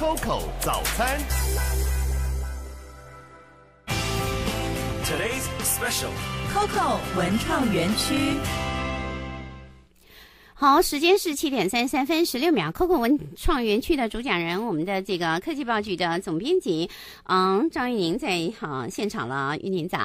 Coco 早餐。Today's special Coco 文创园区。好，时间是七点三十三分十六秒。Coco 文创园区的主讲人，我们的这个科技报局的总编辑，嗯，张玉宁在好现场了。玉宁早。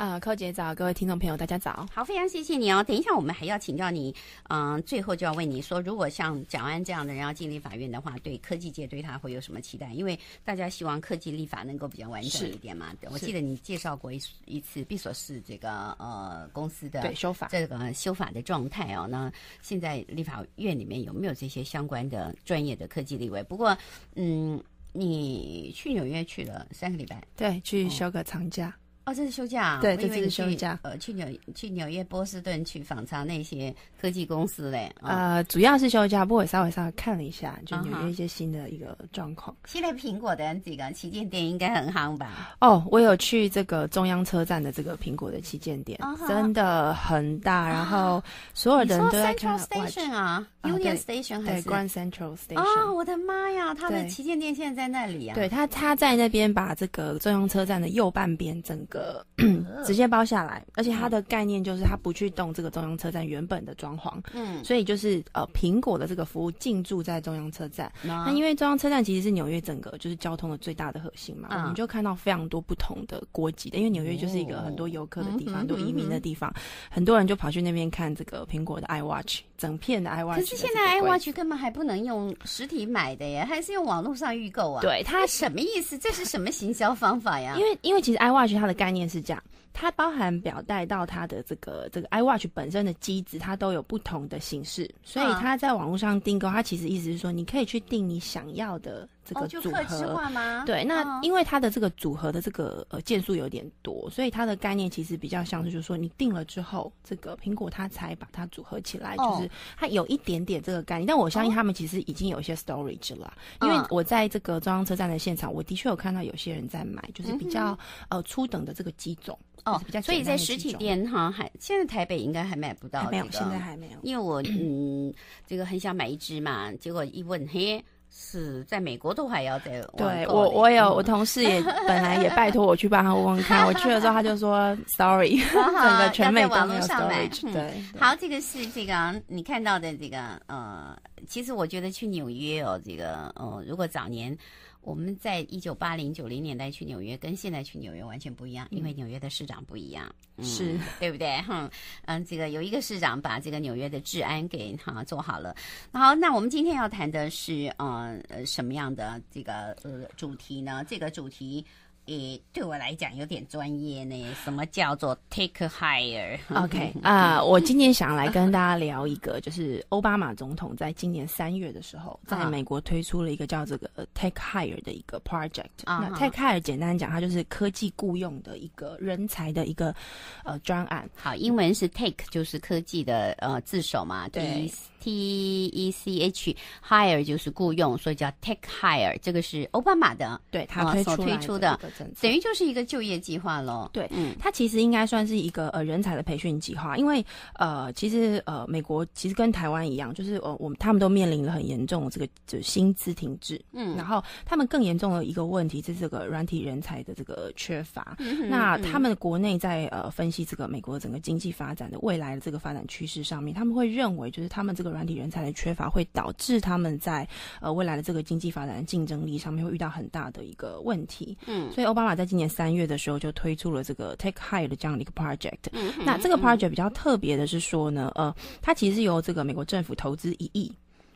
啊，寇姐早，各位听众朋友，大家早。好，非常谢谢你哦。等一下，我们还要请教你，嗯，最后就要问你说，如果像蒋安这样的人要进立法院的话，对科技界对他会有什么期待？因为大家希望科技立法能够比较完整一点嘛。我记得你介绍过一一次必索士这个呃公司的对修法这个修法的状态哦。那现在立法院里面有没有这些相关的专业的科技立委？不过，嗯，你去纽约去了三个礼拜，对，去休个长假。哦，这是休假，对，这是休假。呃，去纽去纽约、波士顿去访查那些科技公司嘞。呃，主要是休假，不过稍微稍微看了一下，就纽约一些新的一个状况。现在苹果的这个旗舰店应该很夯吧？哦，我有去这个中央车站的这个苹果的旗舰店，真的很大，然后所有人都在看。Station 啊，Union Station 还是 Grand Central Station？啊，我的妈呀，它的旗舰店现在在那里啊？对，它它在那边把这个中央车站的右半边整。个 直接包下来，而且它的概念就是它不去动这个中央车站原本的装潢，嗯，所以就是呃苹果的这个服务进驻在中央车站。那因为中央车站其实是纽约整个就是交通的最大的核心嘛，我们就看到非常多不同的国籍的，因为纽约就是一个很多游客的地方，很多移民的地方，很多人就跑去那边看这个苹果的 iWatch，整片的 iWatch。可是现在 iWatch 根本还不能用实体买的耶，还是用网络上预购啊？对，它什么意思？这是什么行销方法呀？因为因为其实 iWatch 它的概念是这样，它包含表带到它的这个这个 iWatch 本身的机子，它都有不同的形式，所以它在网络上订购，它其实意思是说，你可以去订你想要的。这个组合。对，那因为它的这个组合的这个呃件数有点多，所以它的概念其实比较像是，就是说你定了之后，这个苹果它才把它组合起来，就是它有一点点这个概念。但我相信他们其实已经有一些 storage 了，因为我在这个中央车站的现场，我的确有看到有些人在买，就是比较呃初等的这个机种哦，比较所以在实体店哈，还现在台北应该还买不到，没有，现在还没有，因为我嗯这个很想买一只嘛，结果一问嘿。是在美国都还要在对我，我有我同事也本来也拜托我去帮他问问看，我去了之后他就说 sorry，整个全美网络上买。对，好，这个是这个你看到的这个呃，其实我觉得去纽约哦，这个呃，如果早年。我们在一九八零九零年代去纽约，跟现在去纽约完全不一样，因为纽约的市长不一样，是 对不对？哈，嗯，这个有一个市长把这个纽约的治安给哈做好了。好，那我们今天要谈的是呃呃什么样的这个呃主题呢？这个主题。诶，对我来讲有点专业呢。什么叫做 take higher？OK 啊，我今天想来跟大家聊一个，就是奥巴马总统在今年三月的时候，在美国推出了一个叫这个 take higher 的一个 project。那 take higher 简单讲，它就是科技雇佣的一个人才的一个呃专案。好，英文是 take，就是科技的呃字首嘛。对。T E C H hire 就是雇佣，所以叫 take hire。这个是奥巴马的，对他推推出的，等于就是一个就业计划喽。对，嗯，它其实应该算是一个呃人才的培训计划，因为呃，其实呃，美国其实跟台湾一样，就是呃，我们他们都面临了很严重的这个就薪资停滞，嗯，然后他们更严重的一个问题是这个软体人才的这个缺乏。那他们国内在呃分析这个美国整个经济发展的未来的这个发展趋势上面，他们会认为就是他们这个。软体人才的缺乏会导致他们在呃未来的这个经济发展的竞争力上面会遇到很大的一个问题。嗯，所以奥巴马在今年三月的时候就推出了这个 Take High 的这样的一个 project。嗯，那这个 project 比较特别的是说呢，呃，它其实是由这个美国政府投资一亿，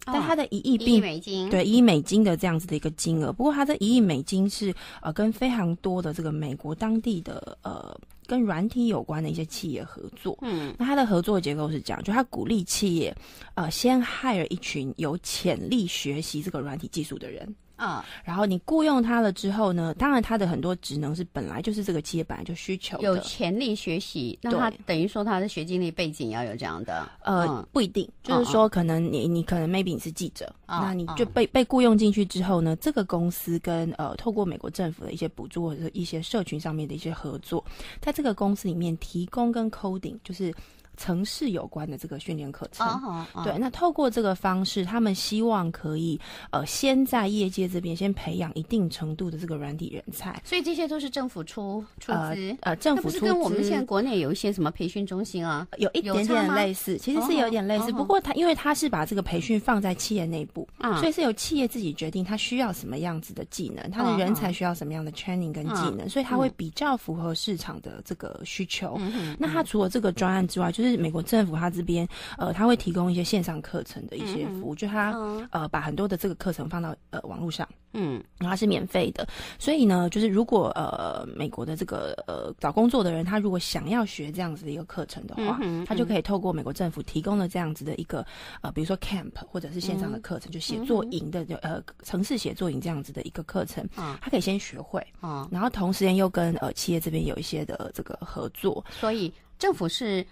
但它的一亿币美金，对一亿美金的这样子的一个金额。不过它这一亿美金是呃跟非常多的这个美国当地的呃。跟软体有关的一些企业合作，嗯，那它的合作结构是这样，就它鼓励企业，呃，先 hire 一群有潜力学习这个软体技术的人。啊，然后你雇佣他了之后呢？当然，他的很多职能是本来就是这个企业本来就需求，有潜力学习。那他等于说他的学经历背景要有这样的，呃，不一定，就是说可能你你可能 maybe 你是记者，那你就被被雇佣进去之后呢，这个公司跟呃透过美国政府的一些补助或者一些社群上面的一些合作，在这个公司里面提供跟 coding 就是。城市有关的这个训练课程。哦哦，对，那透过这个方式，他们希望可以呃，先在业界这边先培养一定程度的这个软体人才。所以这些都是政府出出呃资。呃，政府出资跟我们现在国内有一些什么培训中心啊？有一点点类似，其实是有点类似。不过它因为它是把这个培训放在企业内部，啊所以是由企业自己决定它需要什么样子的技能，它的人才需要什么样的 training 跟技能，所以它会比较符合市场的这个需求。嗯那它除了这个专案之外，就是美国政府他这边呃，他会提供一些线上课程的一些服务，就他嗯呃把很多的这个课程放到呃网络上。嗯。然后它是免费的，所以呢，就是如果呃美国的这个呃找工作的人，他如果想要学这样子的一个课程的话，他就可以透过美国政府提供的这样子的一个呃，比如说 camp 或者是线上的课程，就写作营的就呃城市写作营这样子的一个课程，啊他可以先学会，哦，然后同时间又跟呃企业这边有一些的这个合作，所以政府是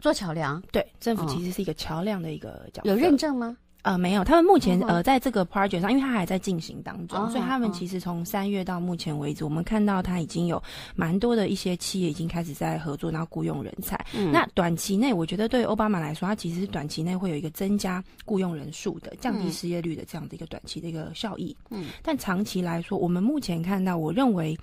做桥梁，对，政府哦其实是一个桥梁的一个角色，有认证吗？呃，没有，他们目前、嗯呃在这个 project 上，因为它还在进行当中，哦所以他们哦其实从三月到目前为止，我们看到它已经有蛮多的一些企业已经开始在合作，然后雇佣人才。嗯那短期内，我觉得对奥巴马来说，它其实是短期内会有一个增加雇佣人数的、降低嗯失业率的这样的一个短期的一个效益。嗯，但长期来说，我们目前看到，我认为。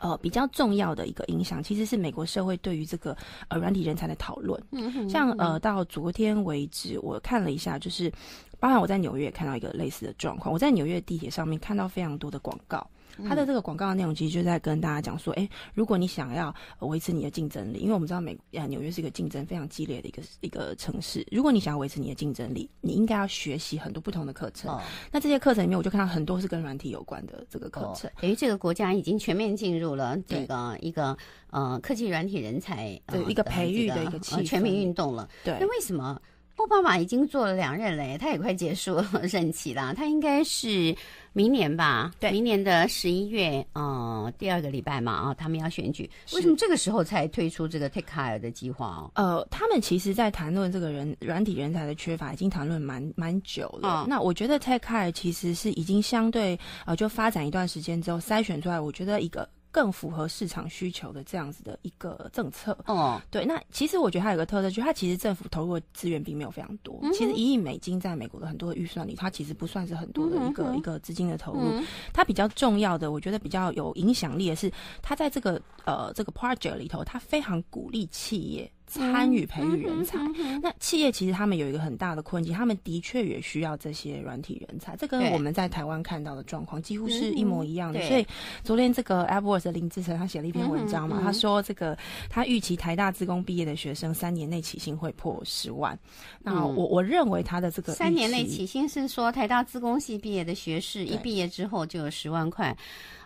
呃，比较重要的一个影响，其实是美国社会对于这个呃软体人才的讨论。嗯像呃，到昨天为止，我看了一下，就是包含我在纽约也看到一个类似的状况。我在纽约地铁上面看到非常多的广告，它的这个广告的内容其实就在跟大家讲说，哎，如果你想要呃维持你的竞争力，因为我们知道美啊纽约是一个竞争非常激烈的一个一个城市，如果你想要维持你的竞争力，你应该要学习很多不同的课程。哦那这些课程里面，我就看到很多是跟软体有关的这个课哦程。，等于这个国家已经全面进入了这个一个呃科技软体人才呃对一个培育的一个全民运动了。对那，为什么奥巴马已经做了两任了？他也快结束任期了，他应该是明年吧？对明年的十一月，呃，第二个礼拜嘛，啊，他们要选举，为什么这个时候才推出这个 Take Care 的计划哦？呃，他们其实，在谈论这个人软体人才的缺乏，已经谈论蛮蛮久了。嗯那我觉得 Take Care 其实是已经相对呃，就发展一段时间之后筛选出来，我觉得一个更符合市场需求的这样子的一个政策。哦，对，那其实我觉得它有个特色，就是它其实政府投入的资源并没有非常多。嗯其实一亿美金在美国的很多的预算里，它其实不算是很多的一个、嗯一个资金的投入。嗯它比较重要的，我觉得比较有影响力的是，它在这个呃这个 project 里头，它非常鼓励企业参与培育人才。嗯那企业其实他们有一个很大的困境，他们的确也需要这些软体人才，这跟我们在台湾看到的状况几乎是一模一样的。嗯所以昨天这个 AppWorks 的林志成他写了一篇文章嘛，他说这个他预期台大自工毕业的学生三年内起薪会破十万。那嗯我我认为他的这个三年内起薪是说台大自工系毕业的学士，一毕业之后就有十万块。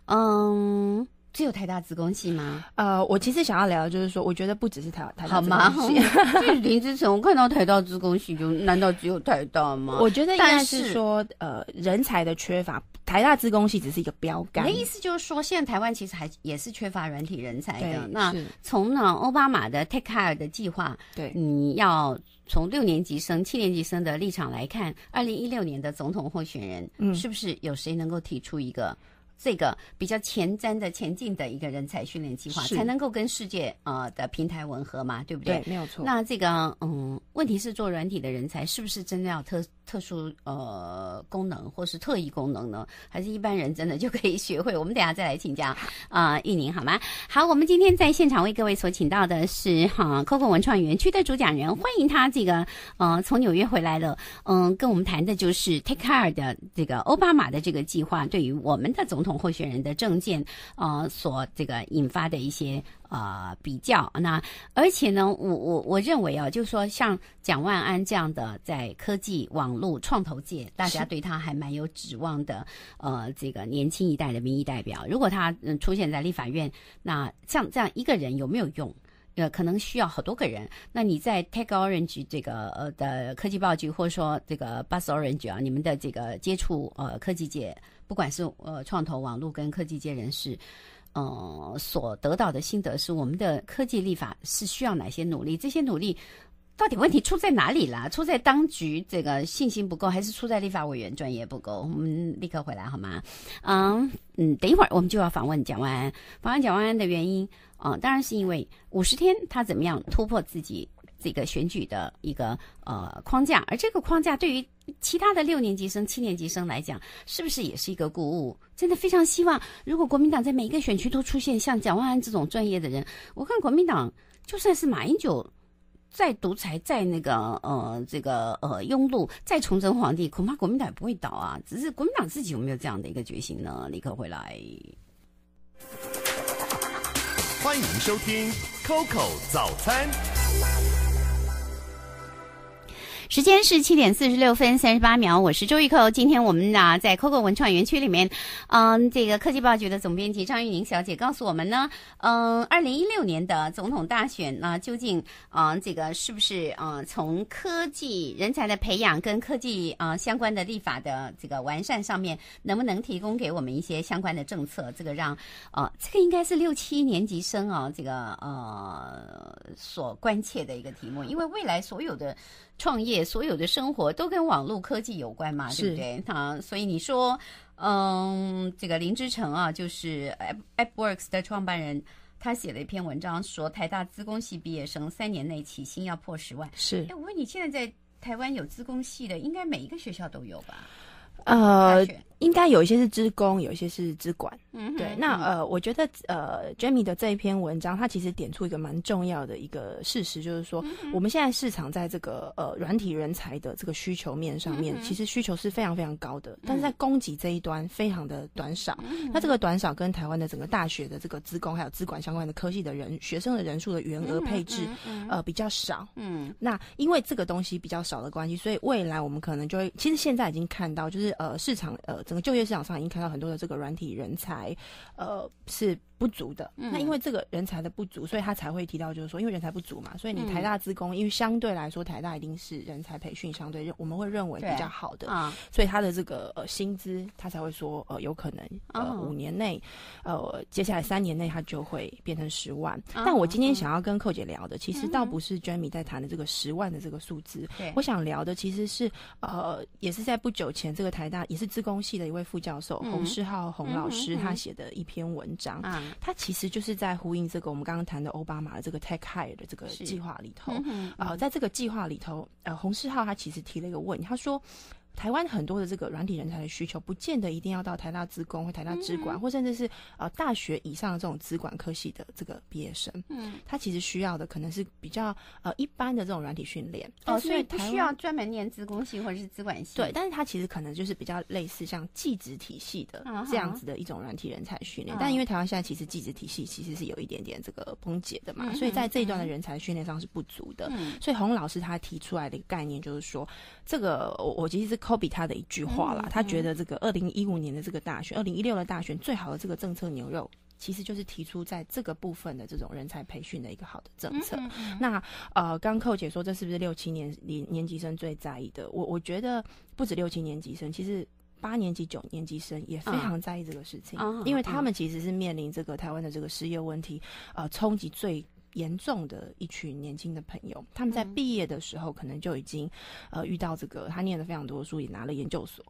嗯，只有台大资工系吗？呃，我其实想要聊就是说，我觉得不只是台台大好吗？林志成，我看到台大资工系，就 难道只有台大吗？我觉得应该但是是说，呃，人才的缺乏，台大自工系只是一个标杆你的。意思就是说，现在台湾其实还也是缺乏软体人才的。那是从呢奥巴马的 Take Care 的计划，对你要从六年级生、七年级生的立场来看，二零一六年的总统候选人，嗯是不是有谁能够提出一个？这个比较前瞻的、前进的一个人才训练计划，才能够跟世界呃的平台吻合嘛，对不对？对，没有错。那这个嗯，问题是做软体的人才是不是真的要特特殊呃功能或是特异功能呢？还是一般人真的就可以学会？我们等下再来请教啊，玉宁好吗？好，我们今天在现场为各位所请到的是哈 COCO 文创园区的主讲人，欢迎他这个呃从纽约回来了，嗯、跟我们谈的就是 Take Care 的这个奥巴马的这个计划对于我们的总统候选人的证件呃所这个引发的一些。呃，比较那，而且呢，我我我认为啊，就是说像蒋万安这样的在科技网络创投界，大家对他还蛮有指望的。呃，这个年轻一代的民意代表，如果他嗯出现在立法院，那像这样一个人有没有用？呃，可能需要好多个人。那你在 Take Orange 这个呃的科技报局，或者说这个 Bus Orange 啊，你们的这个接触呃科技界，不管是呃创投网络跟科技界人士，呃所得到的心得是，我们的科技立法是需要哪些努力？这些努力到底问题出在哪里啦？出在当局这个信心不够，还是出在立法委员专业不够？我们立刻回来好吗？嗯嗯，等一会儿我们就要访问蒋万安，访问蒋万安的原因啊、当然是因为五十天他怎么样突破自己。这个选举的一个呃框架，而这个框架对于其他的六年级生、七年级生来讲，是不是也是一个鼓舞？真的非常希望，如果国民党在每一个选区都出现像蒋万安这种专业的人，我看国民党就算是马英九。再独裁，再那个呃，这个呃，庸碌，再崇祯皇帝，恐怕国民党也不会倒啊。只是国民党自己有没有这样的一个决心呢？立刻回来。欢迎收听 Coco 早餐。时间是七点四十六分三十八秒，我是周玉蔻。今天我们呢在 COCO 文创园区里面，嗯，这个科技报局的总编辑张玉宁小姐告诉我们呢，嗯，二零一六年的总统大选呢，究竟啊这个是不是啊从科技人才的培养跟科技啊相关的立法的这个完善上面，能不能提供给我们一些相关的政策？这个让啊这个应该是六七年级生啊这个呃所关切的一个题目，因为未来所有的。创业所有的生活都跟网络科技有关嘛，对不对？啊，所以你说，嗯，这个林之成啊，就是 AppWorks 的创办人，他写了一篇文章，说台大资工系毕业生三年内起薪要破十万。是，哎，我问你，现在在台湾有资工系的，应该每一个学校都有吧？呃。应该有一些是资工，有一些是资管。嗯，对。那呃，我觉得呃，Jamie 的这一篇文章，它其实点出一个蛮重要的一个事实，就是说，我们现在市场在这个呃软体人才的这个需求面上面，其实需求是非常非常高的，但是在供给这一端非常的短少。那这个短少跟台湾的整个大学的这个资工还有资管相关的科系的人学生的人数的员额配置，呃，比较少。嗯。那因为这个东西比较少的关系，所以未来我们可能就会，其实现在已经看到，就是呃市场呃。整个就业市场上已经看到很多的这个软体人才，呃，是。不足的，那因为这个人才的不足，所以他才会提到，就是说，因为人才不足嘛，所以你台大资工，因为相对来说，台大一定是人才培训相对认我们会认为比较好的啊，所以他的这个呃薪资，他才会说呃有可能呃五年内，呃接下来三年内他就会变成十万。但我今天想要跟寇姐聊的，其实倒不是 Jamie 在谈的这个十万的这个数字，我想聊的其实是呃也是在不久前，这个台大也是资工系的一位副教授洪世浩洪老师他写的一篇文章。它其实就是在呼应这个我们刚刚谈的奥巴马的这个 Tech Hire 的这个计划里头，啊，在这个计划里头，呃，洪世浩他其实提了一个问题，他说。台湾很多的这个软体人才的需求，不见得一定要到台大资工或台大资管，或甚至是呃大学以上的这种资管科系的这个毕业生。嗯，他其实需要的可能是比较呃一般的这种软体训练。哦，所以不需要专门念资工系或者是资管系。对，但是他其实可能就是比较类似像技职体系的这样子的一种软体人才训练。但因为台湾现在其实技职体系其实是有一点点这个崩解的嘛，所以在这一段的人才训练上是不足的。所以洪老师他提出来的一个概念就是说，这个我我其实是。Kobe 他的一句话啦，他觉得这个二零一五年的这个大选，二零一六的大选最好的这个政策牛肉，其实就是提出在这个部分的这种人才培训的一个好的政策。那呃，刚寇姐说这是不是六七年年年级生最在意的？我我觉得不止六七年级生，其实八年级、九年级生也非常在意这个事情，因为他们其实是面临这个台湾的这个失业问题，呃，冲击最。严重的一群年轻的朋友，他们在毕业的时候可能就已经，呃，遇到这个，他念了非常多书，也拿了研究所。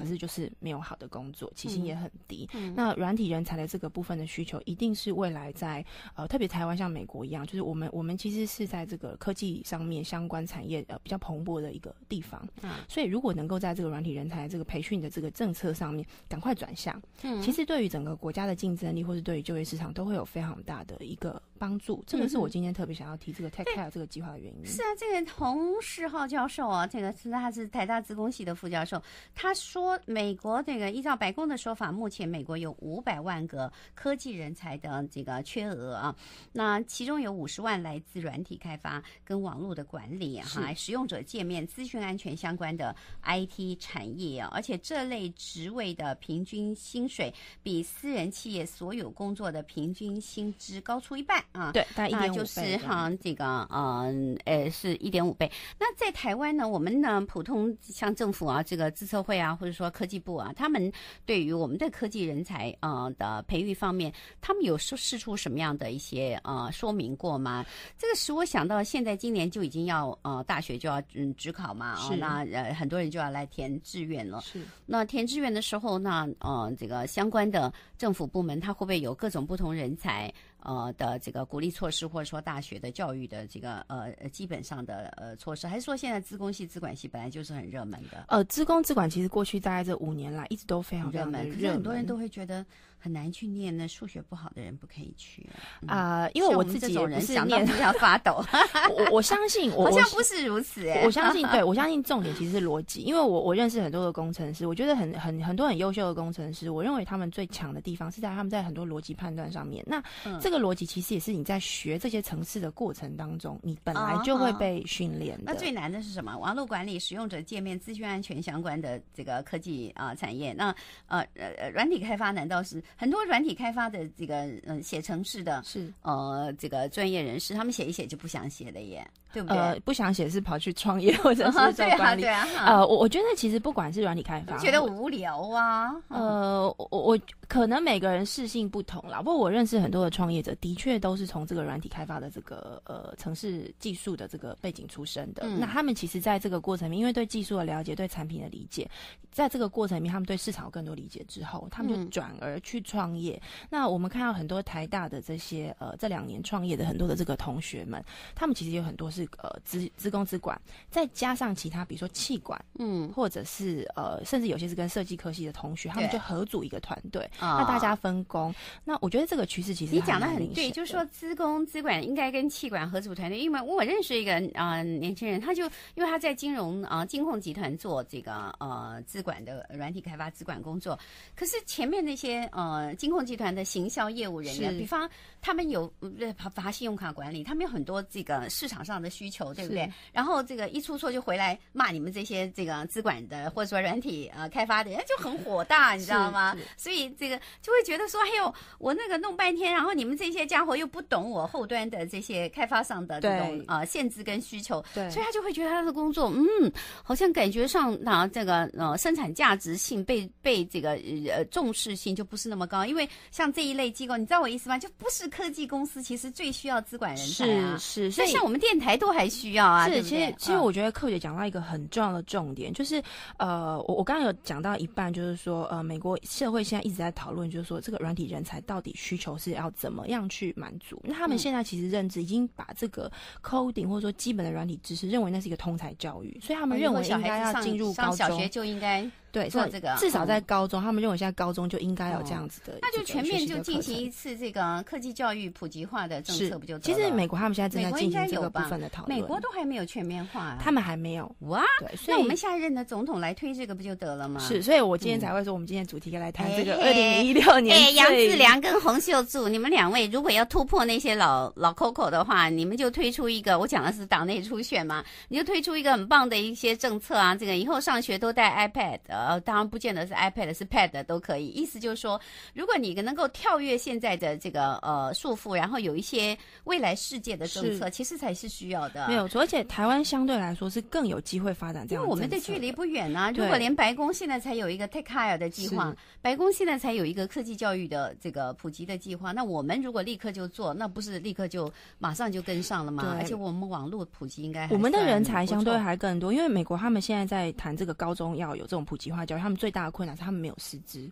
可是就是没有好的工作，起薪也很低。那软体人才的这个部分的需求，一定是未来在呃，特别台湾像美国一样，就是我们我们其实是在这个科技上面相关产业呃比较蓬勃的一个地方。所以如果能够在这个软体人才这个培训的这个政策上面赶快转向，其实对于整个国家的竞争力，或是对于就业市场，都会有非常大的一个帮助。这个是我今天特别想要提这个 Tech Care 这个计划的原因。是啊，这个洪世浩教授啊，这个是他是台大资工系的副教授，他。说美国这个依照白宫的说法，目前美国有五百万个科技人才的这个缺额啊，那其中有五十万来自软体开发跟网络的管理哈，使用者界面、资讯安全相关的 IT 产业啊，而且这类职位的平均薪水比私人企业所有工作的平均薪资高出一半啊，对，大概一点五倍，就是哈这个嗯呃是一点五倍。那在台湾呢，我们呢普通像政府啊，这个自测会啊。或者说科技部啊，他们对于我们的科技人才呃的培育方面，他们有说试出什么样的一些呃说明过吗？这个使我想到，现在今年就已经要呃大学就要嗯职考嘛，啊，那呃很多人就要来填志愿了。是，那填志愿的时候，那呃这个相关的政府部门，它会不会有各种不同人才？呃的这个鼓励措施，或者说大学的教育的这个呃呃基本上的呃措施，还是说现在资工系、资管系本来就是很热门的？呃，资工资管其实过去大概这五年来一直都非常热门，可是很多人都会觉得很难去念，那数学不好的人不可以去嗯啊、因为我自己也这种人不是念想到就，要发抖，我我相信我 好我像不是如此哎、我相信，对我相信重点其实是逻辑，因为我我认识很多的工程师，我觉得很很很多很优秀的工程师，我认为他们最强的地方是在他们在很多逻辑判断上面。那、嗯这个逻辑其实也是你在学这些层次的过程当中，你本来就会被训练的。那最难的是什么？网络管理、使用者界面、资讯安全相关的这个科技啊、产业。那呃呃呃，软体开发难道是很多软体开发的这个呃写程式的是呃这个专业人士，他们写一写就不想写了耶，对不对？呃不想写是跑去创业或者是做对啊管理。对啊，呃，我我觉得其实不管是软体开发，觉得无聊啊。呃，我我可能每个人适性不同啦。不过我认识很多的创业者，的确都是从这个软体开发的这个呃城市技术的这个背景出身的。嗯那他们其实在这个过程里面，因为对技术的了解、对产品的理解，在这个过程里面，他们对市场有更多理解之后，他们就嗯转而去创业。那我们看到很多台大的这些呃这两年创业的很多的这个同学们，他们其实有很多是呃资资工资管，再加上其他比如说气管。嗯或者是呃，甚至有些是跟设计科系的同学，他们就合组一个团队，啊那大家分工。那我觉得这个趋势其实你讲的很对，就是说资工资管应该跟气管合组团队，因为我认识一个啊、呃年轻人，他就因为他在金融啊、呃金控集团做这个呃资管的软体开发资管工作，可是前面那些呃金控集团的行销业务人员，比方他们有呃发发信用卡管理，他们有很多这个市场上的需求，对不对？然后这个一出错就回来骂你们这些这个资管的或者说软体呃开发的人，就很火大，你知道吗？所以这个就会觉得说，哎呦，我那个弄半天，然后你们这些家伙又不懂我后端的这些开发上的这种对呃限制跟需求，对所以他就会觉得他的工作，嗯，好像感觉上那这个呃生产价值性被被这个呃重视性就不是那么高，因为像这一类机构，你知道我意思吗？就不是科技公司，其实最需要资管人才啊是。是，所以像我们电台都还需要啊，对是，不对其实其实嗯我觉得寇姐讲到一个很重要的重点，就是呃，我我刚刚有讲到一半，就是说呃，美国社会现在一直在讨论，就是说这个软体人才到底需求是要怎么样去满足。那他们嗯现在其实认知已经把这个 coding 或者说基本的软体知识认为那是一个通才教育，所以他们认为应该要进入高中上小学，就应该对，所以做这个至少嗯在高中，他们认为现在高中就应该有这样子的这个那就全面就进行一次这个科技教育普及化的政策，不就其实美国他们现在正在进行这个部分的讨论，美国都还没有全面化、啊，他们还没有。哇，对，所以那我们下一任的总统来推这个不就得了吗？是，所以我今天才会说，我们今天主题来谈这个二哎零一六年哎，杨志良跟洪秀柱，你们两位如果要突破那些老老 Coco 的话，你们就推出一个，我讲的是党内初选嘛，你就推出一个很棒的一些政策啊，这个以后上学都带 iPad，呃，当然不见得是 iPad，是 Pad 都可以。意思就是说，如果你能够跳跃现在的这个呃束缚，然后有一些未来世界的政策，其实才是需要的。没有错，而且台湾相对来说是更有机会发展这样因为我们的距离不远啊，如果连白宫现在才有一个 Take Higher 的计划，白宫现在才有一个科技教育的这个普及的计划，那我们如果立刻就做，那不是立刻就马上就跟上了吗？而且我们网络普及应该还我们的人才相对还更多，因为美国他们现在在谈这个高中要有这种普及化教育，他们最大的困难是他们没有师资。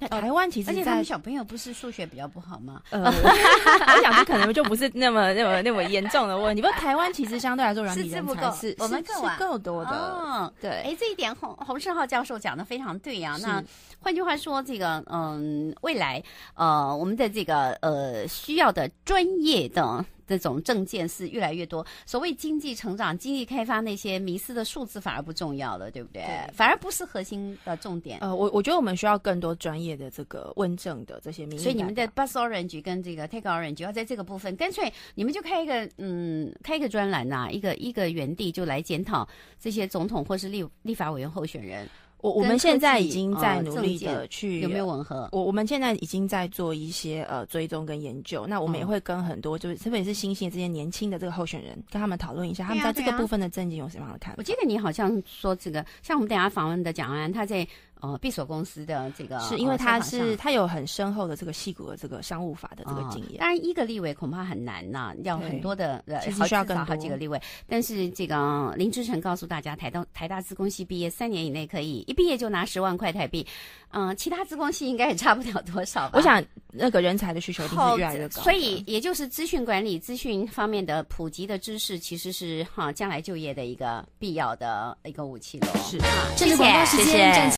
那台湾其实在而且他们小朋友不是数学比较不好吗？呃，我想这可能就不是那么那么那么严重的问题。不过台湾其实相对来说软体人师资不够才是我们是够啊多的，哦，对。哎，这一点洪洪世浩教授讲的非常对呀、是那换句话说，这个嗯，未来呃，我们的这个呃需要的专业的这种证件是越来越多。所谓经济成长、经济开发那些迷失的数字反而不重要了，对不对？对反而不是核心的重点。呃，我我觉得我们需要更多专业的这个问政的这些民意所以你们的 Bus Orange 跟这个 Take Orange 要在这个部分，干脆你们就开一个嗯，开一个专栏呐、一个一个园地就来检讨这些总统或是立立法委员候选人我我们现在已经在呃努力的去有没有吻合。我我们现在已经在做一些呃追踪跟研究，那我们也嗯会跟很多就是特别是新兴这些年轻的这个候选人，跟他们讨论一下，他们在这个部分的政见有什么样的看法。我记得你好像说这个，像我们等下访问的蒋安，他在呃闭锁公司的这个，是因为呃他是他有很深厚的这个细骨的这个商务法的这个哦经验。当然，一个立委恐怕很难呐、要很多的，呃其实好要更好几个立委。但是这个呃林志成告诉大家，台东台大资工系毕业三年以内可以一毕业就拿十万块台币，嗯、其他资工系应该也差不了多少吧？我想那个人才的需求一定后是越来越高的，所以也就是资讯管理、资讯方面的普及的知识，其实是哈将来就业的一个必要的一个武器喽。是啊，谢谢这是广告时谢谢间，站起